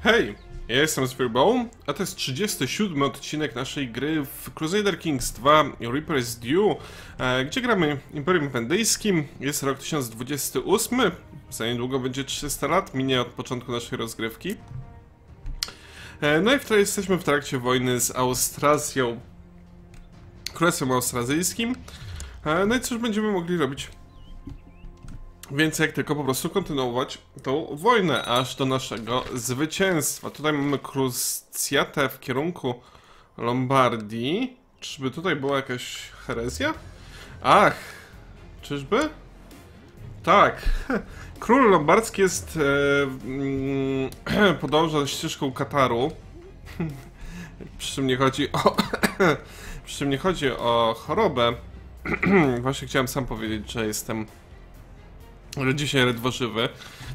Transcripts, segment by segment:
Hej, ja jestem Spearbow, a to jest 37 odcinek naszej gry w Crusader Kings 2 Reaper is Due, e, gdzie gramy Imperium Pendyjskim. Jest rok 1028, za niedługo będzie 300 lat, minie od początku naszej rozgrywki. E, no i wtedy jesteśmy w trakcie wojny z Austrasją, Królestwem Austrazyjskim. E, no i cóż będziemy mogli robić? Więc jak tylko po prostu kontynuować tą wojnę, aż do naszego zwycięstwa. Tutaj mamy Cruciatę w kierunku Lombardii. Czyżby tutaj była jakaś herezja? Ach, czyżby? Tak. Król lombardzki jest e, mm, podąża ścieżką Kataru. Przy czym nie chodzi o przy czym nie chodzi o chorobę. Właśnie chciałem sam powiedzieć, że jestem że dzisiaj ledwo żywy,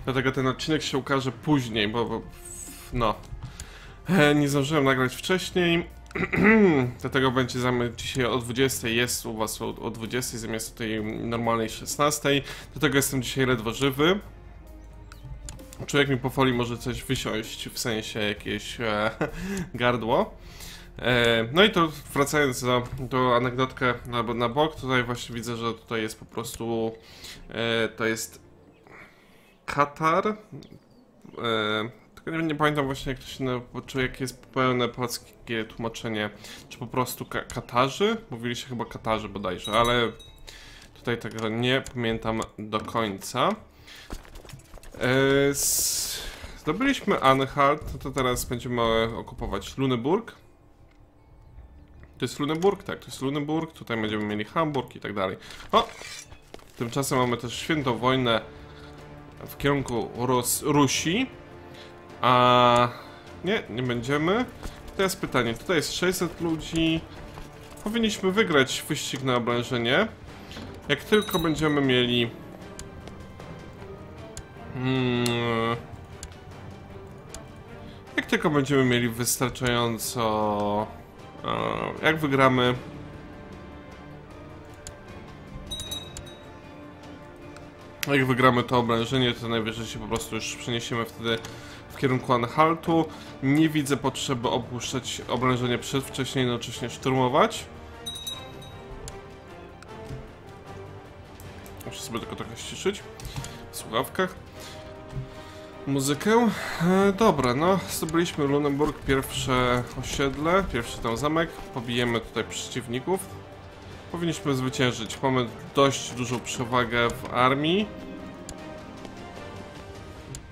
dlatego ten odcinek się ukaże później, bo, bo no, e, nie zdążyłem nagrać wcześniej, dlatego będzie zamiast dzisiaj o 20, jest u was o, o 20 zamiast tej normalnej 16, dlatego jestem dzisiaj ledwo żywy. Człowiek mi powoli może coś wysiąść, w sensie jakieś e, gardło. E, no i to wracając do, do anegdotkę na, na bok, tutaj właśnie widzę, że tutaj jest po prostu e, to jest Katar. E, tylko nie, nie, pamiętam właśnie jak to się czy jakie jest pełne polskie tłumaczenie, czy po prostu ka Katarzy? Mówili się chyba Katarzy bodajże, ale tutaj tego nie pamiętam do końca. Zdobyliśmy Anhalt, to teraz będziemy okupować Luneburg. To jest Luneburg? Tak, to jest Luneburg. Tutaj będziemy mieli Hamburg i tak dalej. O! Tymczasem mamy też świętą wojnę w kierunku Rus Rusi. A nie, nie będziemy. Teraz pytanie, tutaj jest 600 ludzi. Powinniśmy wygrać wyścig na oblężenie. Jak tylko będziemy mieli... Hmm, jak tylko będziemy mieli wystarczająco jak wygramy... Jak wygramy to obrężenie, to najwyżej się po prostu już przeniesiemy wtedy w kierunku Anhaltu. Nie widzę potrzeby opuszczać obrężenie przedwcześnie, jednocześnie szturmować. Muszę sobie tylko trochę ściszyć w słuchawkach muzykę. E, dobra, no, zdobyliśmy Lunenburg, pierwsze osiedle, pierwszy tam zamek. Pobijemy tutaj przeciwników. Powinniśmy zwyciężyć. Mamy dość dużą przewagę w armii.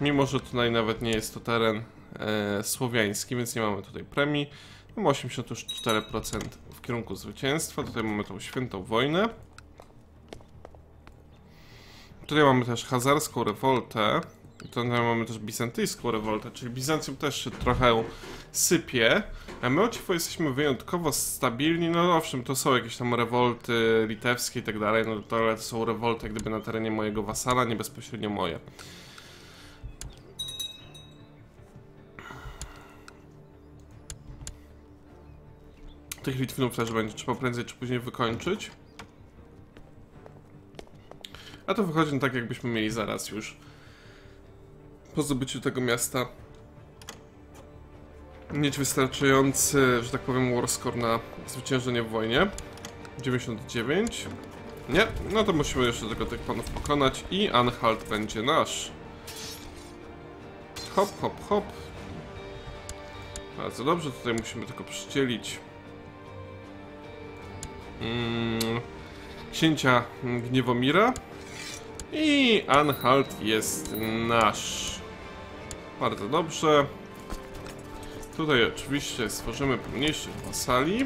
Mimo, że tutaj nawet nie jest to teren e, słowiański, więc nie mamy tutaj premii. Mamy 84% w kierunku zwycięstwa. Tutaj mamy tą świętą wojnę. Tutaj mamy też hazarską rewoltę. To mamy też bizantyjską rewoltę, czyli Bizancjum też się trochę sypie. A my o jesteśmy wyjątkowo stabilni, no owszem, to są jakieś tam rewolty litewskie i tak dalej, no to, są rewolty gdyby na terenie mojego wasala, nie bezpośrednio moje. Tych Litwinów też będzie trzeba prędzej czy później wykończyć. A to wychodzi tak, jakbyśmy mieli zaraz już po zdobyciu tego miasta mieć wystarczający, że tak powiem, warscore na zwyciężenie w wojnie. 99. Nie, no to musimy jeszcze tylko tych panów pokonać i Anhalt będzie nasz. Hop, hop, hop. Bardzo dobrze, tutaj musimy tylko przydzielić mm, księcia Gniewomira i Anhalt jest nasz. Bardzo dobrze. Tutaj oczywiście stworzymy pomniejszych wasali.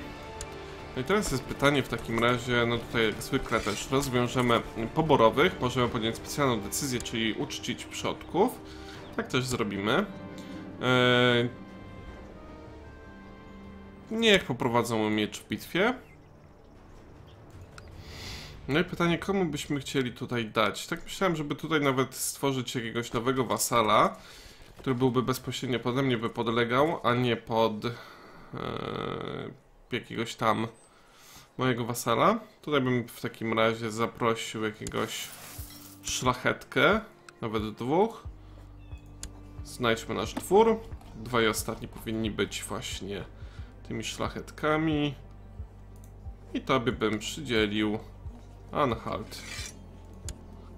No i teraz jest pytanie w takim razie, no tutaj jak zwykle też rozwiążemy poborowych. Możemy podjąć specjalną decyzję, czyli uczcić przodków. Tak też zrobimy. Eee... Niech poprowadzą miecz w bitwie. No i pytanie, komu byśmy chcieli tutaj dać? Tak myślałem, żeby tutaj nawet stworzyć jakiegoś nowego wasala który byłby bezpośrednio pode mnie by podlegał, a nie pod e, jakiegoś tam mojego wasala. Tutaj bym w takim razie zaprosił jakiegoś szlachetkę, nawet dwóch. Znajdźmy nasz twór. dwaj ostatni powinni być właśnie tymi szlachetkami. I tobie bym przydzielił Anhalt.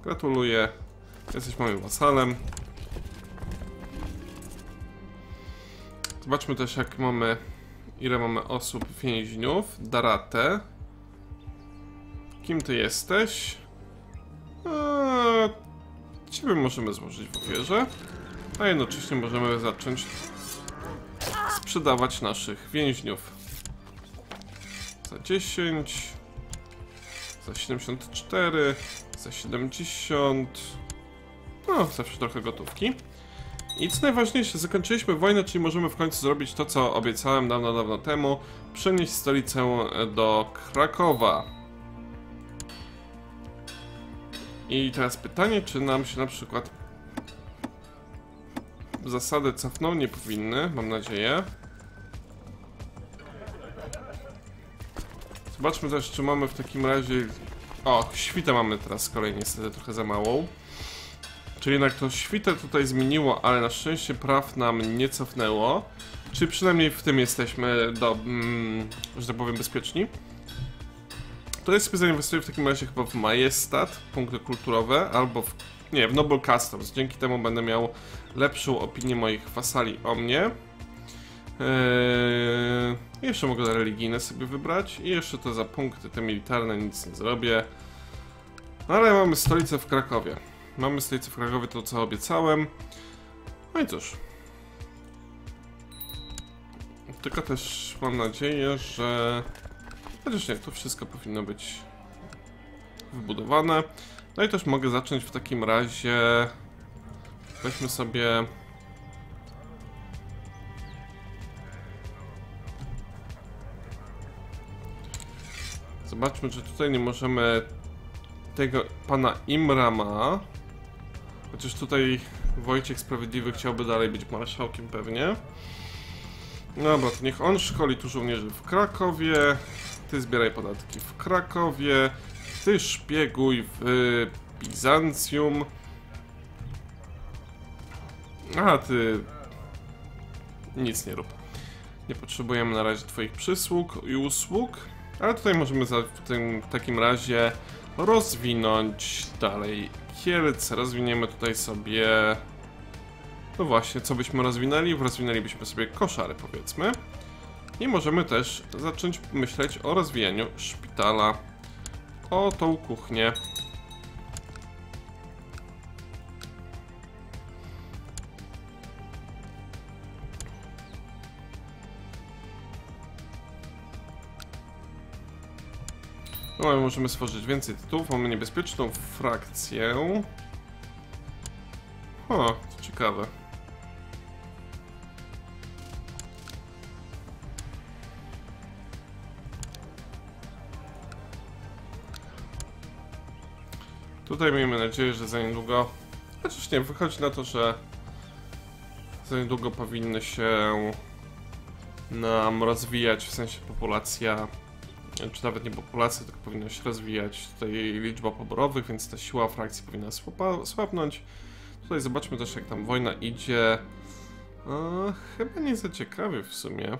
Gratuluję. Jesteś moim wasalem. Zobaczmy też jak mamy, ile mamy osób więźniów. Daratę. Kim ty jesteś? Eee, ciebie możemy złożyć w ofierze. A jednocześnie możemy zacząć sprzedawać naszych więźniów. Za 10. Za 74. Za 70. No, zawsze trochę gotówki. I co najważniejsze, zakończyliśmy wojnę, czyli możemy w końcu zrobić to, co obiecałem dawno, dawno temu. Przenieść stolicę do Krakowa. I teraz pytanie, czy nam się na przykład zasady cofną? Nie powinny, mam nadzieję. Zobaczmy też, czy mamy w takim razie... O, świtę mamy teraz z kolei niestety trochę za małą. Czyli jednak to świtę tutaj zmieniło, ale na szczęście praw nam nie cofnęło. Czy przynajmniej w tym jesteśmy, do, mm, że tak powiem, bezpieczni. To jest sobie zainwestuję w takim razie chyba w Majestat, punkty kulturowe, albo w, nie, w Noble Customs. Dzięki temu będę miał lepszą opinię moich wasali o mnie. Eee, jeszcze mogę religijne sobie wybrać i jeszcze to za punkty te militarne nic nie zrobię. No ale mamy stolicę w Krakowie. Mamy stolicę w Krakowie, to co obiecałem. No i cóż. Tylko też mam nadzieję, że... Chociaż nie, to wszystko powinno być wbudowane. No i też mogę zacząć w takim razie... Weźmy sobie... Zobaczmy, czy tutaj nie możemy tego pana Imrama. Chociaż tutaj Wojciech Sprawiedliwy chciałby dalej być marszałkiem pewnie. Dobra, to niech on szkoli tu żołnierzy w Krakowie. Ty zbieraj podatki w Krakowie. Ty szpieguj w Bizancjum. A ty... Nic nie rób. Nie potrzebujemy na razie twoich przysług i usług. Ale tutaj możemy w, tym, w takim razie rozwinąć dalej Kielce. Rozwiniemy tutaj sobie... No właśnie, co byśmy rozwinęli? Rozwinęlibyśmy sobie koszary, powiedzmy. I możemy też zacząć myśleć o rozwijaniu szpitala. O tą kuchnię. No, możemy stworzyć więcej tytułów. Mamy niebezpieczną frakcję. O, to ciekawe. Tutaj miejmy nadzieję, że za niedługo... Chociaż nie, wychodzi na to, że za niedługo powinny się nam rozwijać, w sensie populacja czy nawet nie populacja, tylko powinna się rozwijać tutaj liczba poborowych, więc ta siła frakcji powinna słabnąć. Tutaj zobaczmy też jak tam wojna idzie. E, chyba nie za ciekawie w sumie.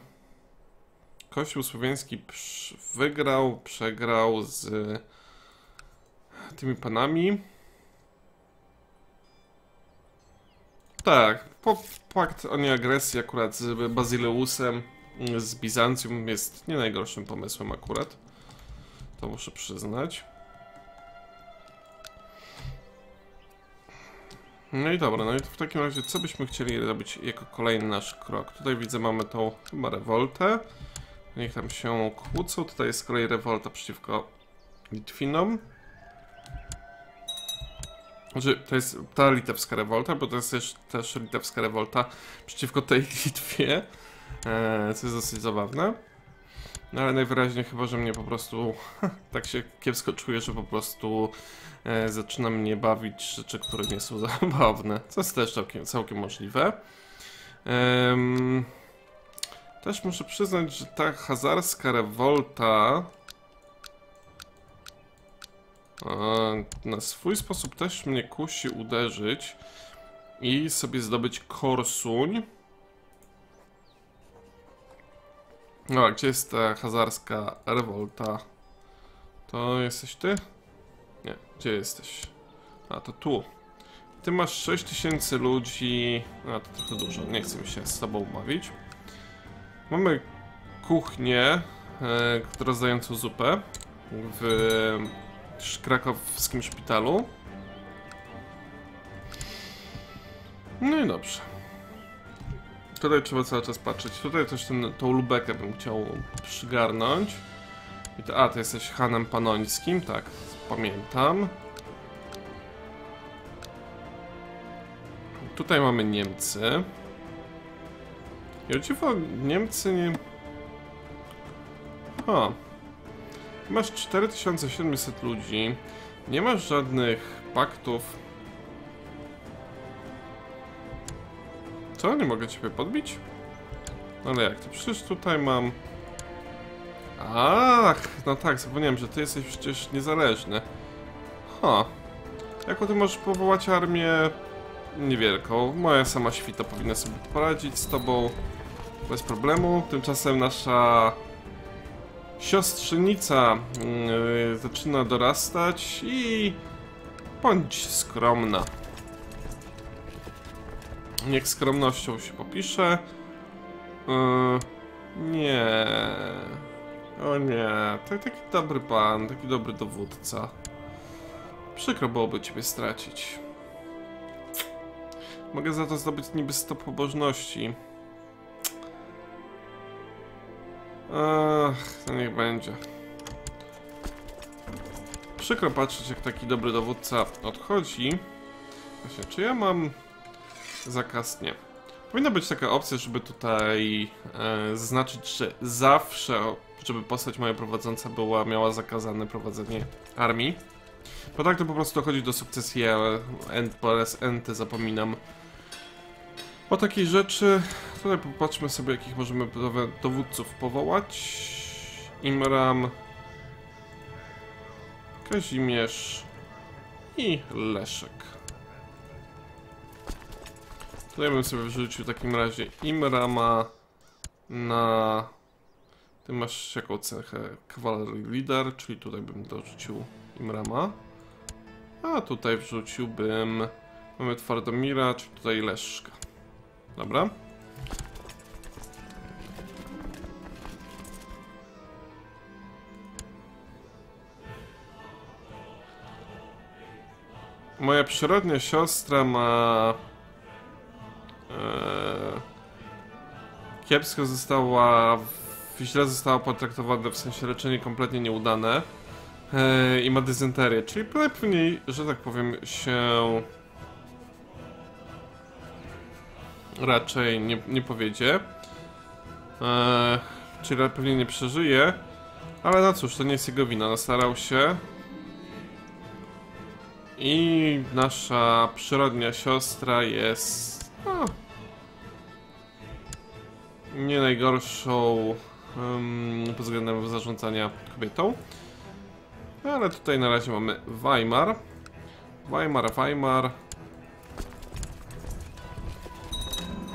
Kościół słowiański wygrał, przegrał z tymi panami. Tak, po, pakt o nieagresji akurat z Bazyleusem z Bizancjum jest nie najgorszym pomysłem akurat. To muszę przyznać. No i dobra, no i w takim razie co byśmy chcieli robić jako kolejny nasz krok? Tutaj widzę mamy tą chyba rewoltę. Niech tam się kłócą. Tutaj jest z kolei rewolta przeciwko Litwinom. Znaczy, to jest ta litewska rewolta, bo to jest też, też litewska rewolta przeciwko tej Litwie. E, co jest dosyć zabawne. No ale najwyraźniej chyba, że mnie po prostu tak się kiepsko czuję, że po prostu e, zaczyna mnie bawić rzeczy, które nie są zabawne. Co jest też całkiem, całkiem możliwe. Ehm, też muszę przyznać, że ta hazarska rewolta e, na swój sposób też mnie kusi uderzyć i sobie zdobyć Korsuń. No, gdzie jest ta hazarska rewolta? To jesteś ty? Nie, gdzie jesteś? A, to tu. Ty masz 6000 ludzi. A, to trochę dużo, nie chcę mi się z tobą umawić. Mamy kuchnię, e, rozdającą zupę w krakowskim szpitalu. No i dobrze. Tutaj trzeba cały czas patrzeć. Tutaj też ten, tą lubekę bym chciał przygarnąć. I to, a, ty jesteś Hanem Panońskim, tak, pamiętam. Tutaj mamy Niemcy. I o dziwo, Niemcy nie... O. Masz 4700 ludzi. Nie masz żadnych paktów. Co? Nie mogę ciebie podbić? Ale jak to? Przecież tutaj mam... Ach, no tak, zapomniałem, że ty jesteś przecież niezależny. Ha. Jako ty możesz powołać armię niewielką. Moja sama świta powinna sobie poradzić z tobą bez problemu. Tymczasem nasza siostrzenica yy, zaczyna dorastać i bądź skromna. Niech skromnością się popisze. Yy, nie. O nie. Tak, taki dobry pan, taki dobry dowódca. Przykro byłoby ciebie stracić. Mogę za to zdobyć niby 100 pobożności. Ach, to niech będzie. Przykro patrzeć, jak taki dobry dowódca odchodzi. Właśnie, czy ja mam zakaz? Nie. Powinna być taka opcja, żeby tutaj e, zaznaczyć, że zawsze, żeby postać moja prowadząca była, miała zakazane prowadzenie armii. Bo tak to po prostu dochodzi do sukcesji, ale end, enty zapominam o takiej rzeczy. Tutaj popatrzmy sobie, jakich możemy dowódców powołać. Imram, Kazimierz i Leszek. Tutaj bym sobie wrzucił w takim razie Imrama na... Ty masz jaką cechę? Cavalry Leader, czyli tutaj bym dorzucił Imrama. A tutaj wrzuciłbym... Mamy Twardomira, czyli tutaj Leszka. Dobra. Moja przyrodnia siostra ma... Eee, kiepsko została... Źle została potraktowana, w sensie leczenie kompletnie nieudane. Eee, I ma dysenterię, czyli pewnie, że tak powiem, się raczej nie, nie powiedzie. Eee, czyli pewnie nie przeżyje. Ale no cóż, to nie jest jego wina. Nastarał się. I nasza przyrodnia siostra jest... No, nie najgorszą um, pod względem zarządzania kobietą. Ale tutaj na razie mamy Weimar. Weimar, Weimar.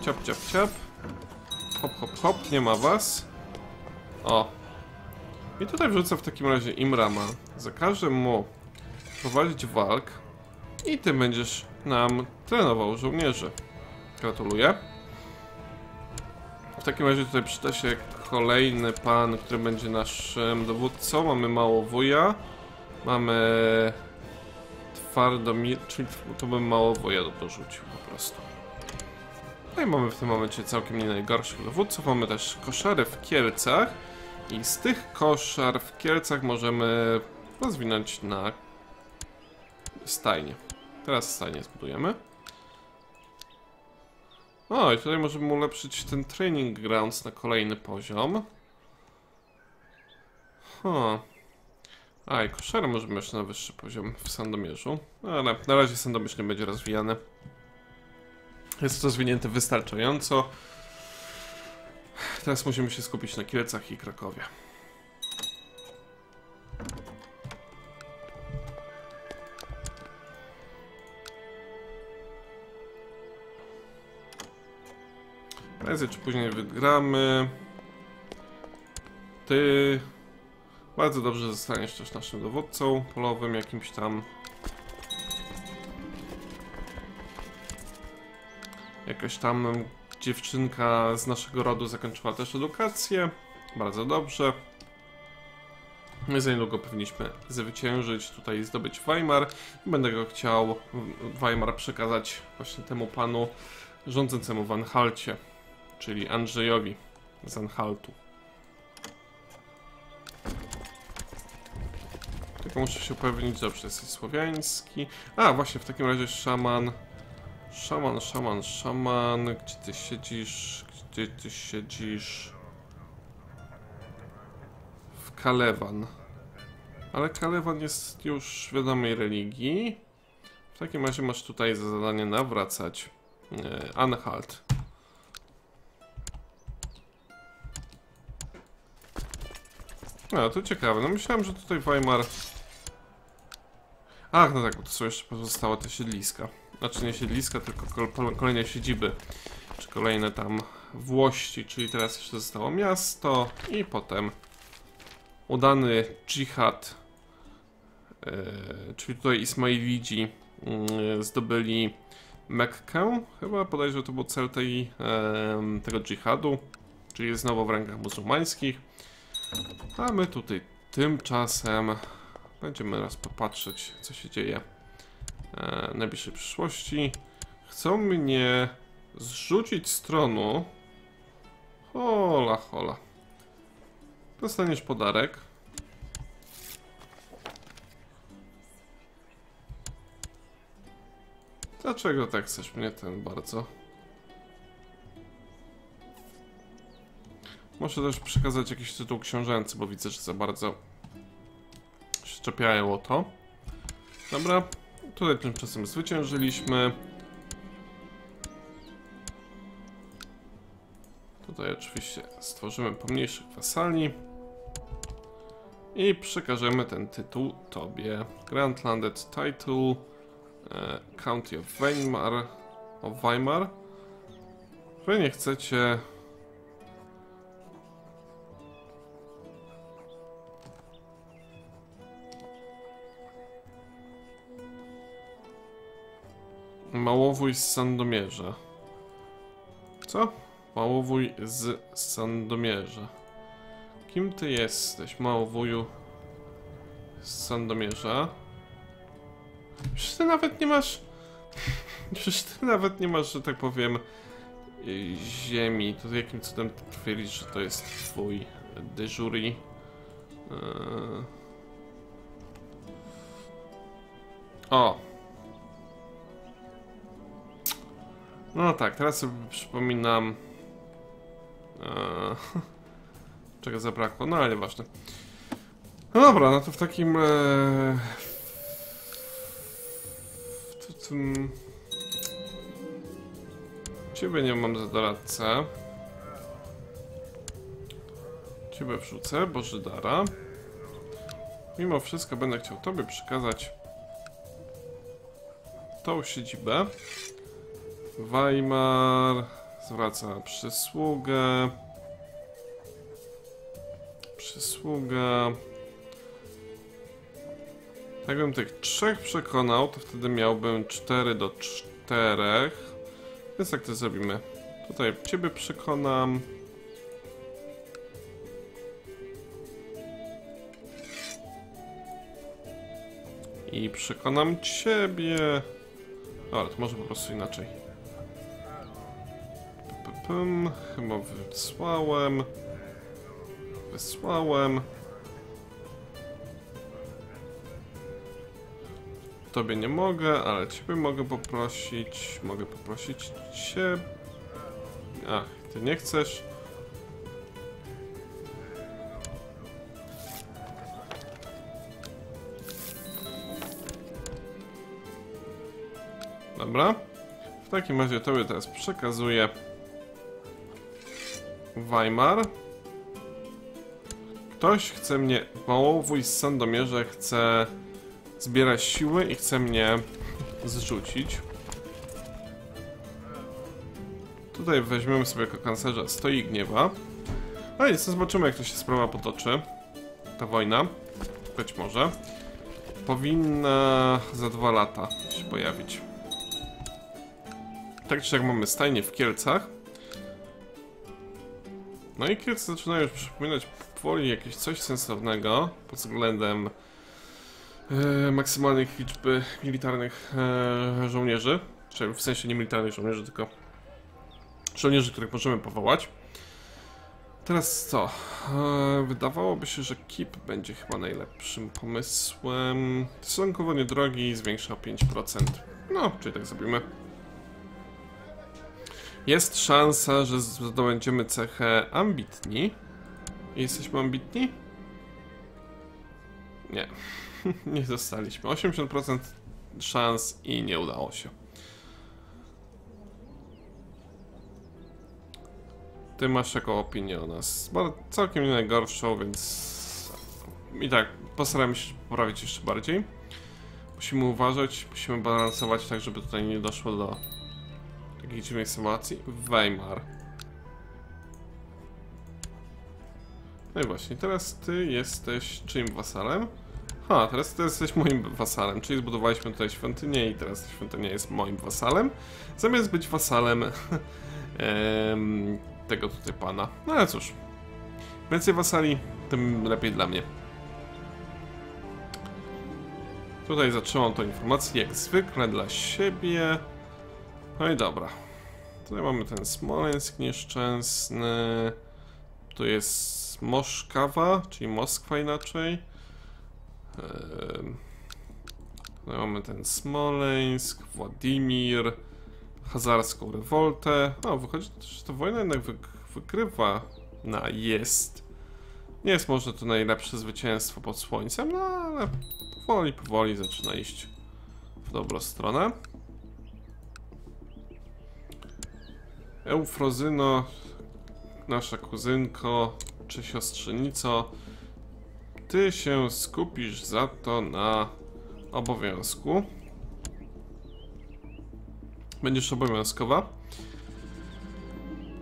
Ciap, ciap, ciap. Hop, hop, hop, nie ma was. O. I tutaj wrzucę w takim razie Imrama. Zakażę mu prowadzić walk i ty będziesz nam trenował żołnierzy. Gratuluję. W takim razie tutaj przyda się kolejny pan, który będzie naszym dowódcą. Mamy mało wuja. Mamy twardomir, czyli to bym mało wuja dorzucił po prostu. No i mamy w tym momencie całkiem nie najgorszych dowódców. Mamy też koszary w Kielcach. I z tych koszar w Kielcach możemy rozwinąć na stajnie. Teraz stajnie zbudujemy. O, i tutaj możemy ulepszyć ten training grounds na kolejny poziom. Huh. A, i koszary możemy jeszcze na wyższy poziom w Sandomierzu. Ale na razie Sandomierz nie będzie rozwijany. Jest to rozwinięte wystarczająco. Teraz musimy się skupić na Kielcach i Krakowie. Prędzej czy później wygramy. ty bardzo dobrze zostaniesz też naszym dowódcą polowym jakimś tam. Jakaś tam dziewczynka z naszego rodu zakończyła też edukację. Bardzo dobrze. Za niedługo powinniśmy zwyciężyć, tutaj zdobyć Weimar. I będę go chciał, Weimar, przekazać właśnie temu panu rządzącemu w Anhalcie, czyli Andrzejowi z Anhaltu. Tylko muszę się upewnić, dobrze, jest słowiański. A, właśnie, w takim razie szaman. Szaman, szaman, szaman. Gdzie ty siedzisz? Gdzie ty siedzisz? W Kalewan. Ale Kalewan jest już wiadomej religii. W takim razie masz tutaj za zadanie nawracać e, Anhalt. A, to ciekawe. No myślałem, że tutaj Weimar... Ach, no tak, bo to są jeszcze pozostałe te siedliska. Znaczy nie siedliska, tylko kol kolejne siedziby. Czy kolejne tam włości, czyli teraz jeszcze zostało miasto i potem udany dżihad. Yy, czyli tutaj Ismailidzi yy, zdobyli Mekkę. Chyba podejrzewam, że to był cel tej, yy, tego dżihadu. Czyli znowu w rękach muzułmańskich. A my tutaj tymczasem będziemy raz popatrzeć, co się dzieje e, w najbliższej przyszłości. Chcą mnie zrzucić z tronu. Hola, hola. Dostaniesz podarek. Dlaczego tak chcesz mnie ten bardzo? Muszę też przekazać jakiś tytuł książęcy, bo widzę, że za bardzo się czepiają o to. Dobra, tutaj tymczasem zwyciężyliśmy. Tutaj oczywiście stworzymy pomniejszych wasali. I przekażemy ten tytuł tobie. Grand Landed Title e, County of Weimar. Of Weimar. Wy nie chcecie Małowój z Sandomierza. Co? Małowój z Sandomierza. Kim ty jesteś, Małowóju z Sandomierza? Przecież ty nawet nie masz... Przecież ty nawet nie masz, że tak powiem, ziemi. To jakim cudem twierdzisz, że to jest twój dyżuri? Yy... O! No tak, teraz sobie przypominam... Eee, czego zabrakło, no ale nieważne. No dobra, no to w takim... E, w tym... Ciebie nie mam za doradcę. Ciebie wrzucę, Bożydara. Mimo wszystko będę chciał Tobie przekazać tą siedzibę. Weimar zwraca przysługę. Przysługa. Jakbym tych trzech przekonał, to wtedy miałbym 4 do 4. Więc jak to zrobimy? Tutaj ciebie przekonam. I przekonam ciebie. Ale to może po prostu inaczej. Pum, chyba wysłałem. Wysłałem. Tobie nie mogę, ale ciebie mogę poprosić. Mogę poprosić cię. Ach, ty nie chcesz. Dobra. W takim razie tobie teraz przekazuję Weimar. Ktoś chce mnie... Małowój z Sandomierze chce zbierać siły i chce mnie zrzucić. Tutaj weźmiemy sobie jako kancerza Stoi Gniewa. No to zobaczymy jak to się sprawa potoczy. Ta wojna. Być może. Powinna za dwa lata się pojawić. Tak czy jak mamy stajnie w Kielcach. No i Kielce zaczynają już przypominać powoli jakieś coś sensownego pod względem e, maksymalnych liczby militarnych e, żołnierzy. Czyli w sensie nie militarnych żołnierzy, tylko żołnierzy, których możemy powołać. Teraz co? E, wydawałoby się, że KIP będzie chyba najlepszym pomysłem. Stosunkowo niedrogi, zwiększa o 5%. No, czyli tak zrobimy. Jest szansa, że zdobędziemy cechę ambitni. Jesteśmy ambitni? Nie. nie zostaliśmy. 80% szans i nie udało się. Ty masz jaką opinię o nas? Całkiem nie najgorszą, więc i tak postaramy się poprawić jeszcze bardziej. Musimy uważać, musimy balansować tak, żeby tutaj nie doszło do takich dziwnych sytuacji. Weimar. No i właśnie, teraz ty jesteś czyim wasalem? Ha, teraz ty jesteś moim wasalem, czyli zbudowaliśmy tutaj świątynię i teraz świątynia jest moim wasalem. Zamiast być wasalem em, tego tutaj pana. No ale cóż, więcej wasali, tym lepiej dla mnie. Tutaj zatrzymam tą informację jak zwykle dla siebie. No i dobra. Tutaj mamy ten Smoleńsk nieszczęsny. Tu jest Moszkawa, czyli Moskwa inaczej. Tutaj mamy ten Smoleńsk, Władimir, Hazarską rewoltę. No, wychodzi, że ta wojna jednak wy wygrywa na jest. Nie jest może to najlepsze zwycięstwo pod słońcem, no ale powoli, powoli zaczyna iść w dobrą stronę. Eufrozyno, nasza kuzynko, czy siostrzenico, ty się skupisz za to na obowiązku. Będziesz obowiązkowa.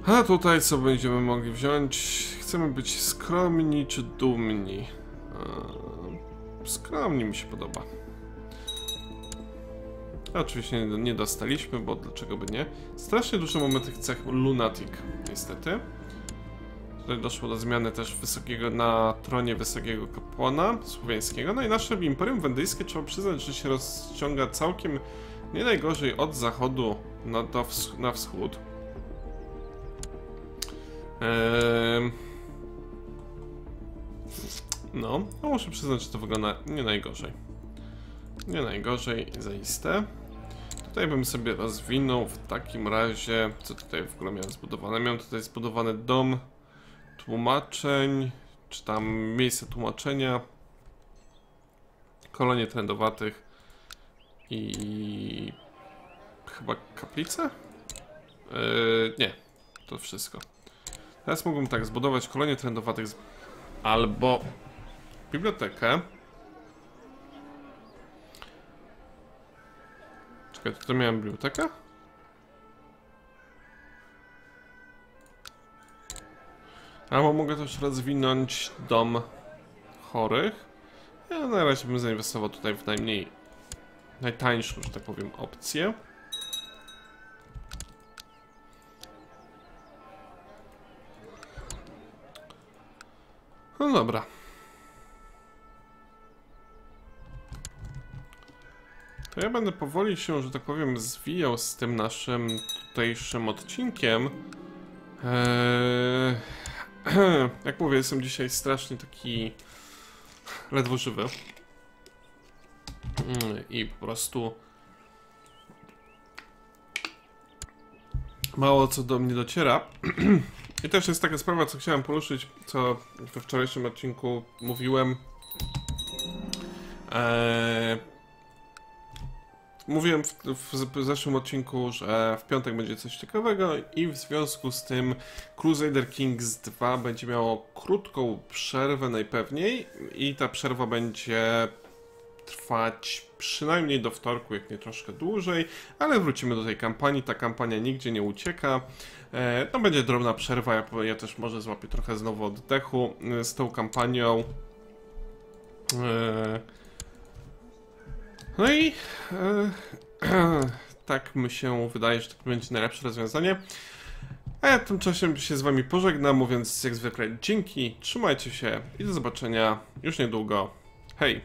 A tutaj co będziemy mogli wziąć? Chcemy być skromni czy dumni? Skromni mi się podoba. Oczywiście nie, nie dostaliśmy, bo dlaczego by nie? Strasznie dużo mamy tych cech lunatic, niestety. Tutaj doszło do zmiany też wysokiego na tronie wysokiego kapłana słowiańskiego. No i nasze Imperium Wendyjskie trzeba przyznać, że się rozciąga całkiem nie najgorzej od zachodu na, do na wschód. Eee... No, no, muszę przyznać, że to wygląda nie najgorzej. Nie najgorzej, zaiste. Tutaj bym sobie rozwinął w takim razie, co tutaj w ogóle miałem zbudowane. Miałem tutaj zbudowany dom tłumaczeń, czy tam miejsce tłumaczenia, kolonie trendowatych i chyba kaplice? Yy, nie, to wszystko. Teraz mógłbym tak zbudować kolonie trendowatych albo bibliotekę. Czekaj, to miałem bibliotekę? Albo mogę też rozwinąć dom chorych. Ja na razie bym zainwestował tutaj w najmniej najtańszą, że tak powiem, opcję. No dobra. To ja będę powoli się, że tak powiem, zwijał z tym naszym tutejszym odcinkiem. Eee, jak mówię, jestem dzisiaj strasznie taki ledwo żywy. Mm, I po prostu mało co do mnie dociera. I też jest taka sprawa, co chciałem poruszyć, co we wczorajszym odcinku mówiłem. Eee, mówiłem w, w, zeszłym odcinku, że w piątek będzie coś ciekawego i w związku z tym Crusader Kings 2 będzie miało krótką przerwę najpewniej i ta przerwa będzie trwać przynajmniej do wtorku, jak nie troszkę dłużej, ale wrócimy do tej kampanii. Ta kampania nigdzie nie ucieka. E, no będzie drobna przerwa, ja, ja też może złapię trochę znowu oddechu e, z tą kampanią. E, no i e, tak mi się wydaje, że to będzie najlepsze rozwiązanie. A ja tymczasem się z wami pożegnam, mówiąc jak zwykle dzięki, trzymajcie się i do zobaczenia już niedługo. Hej!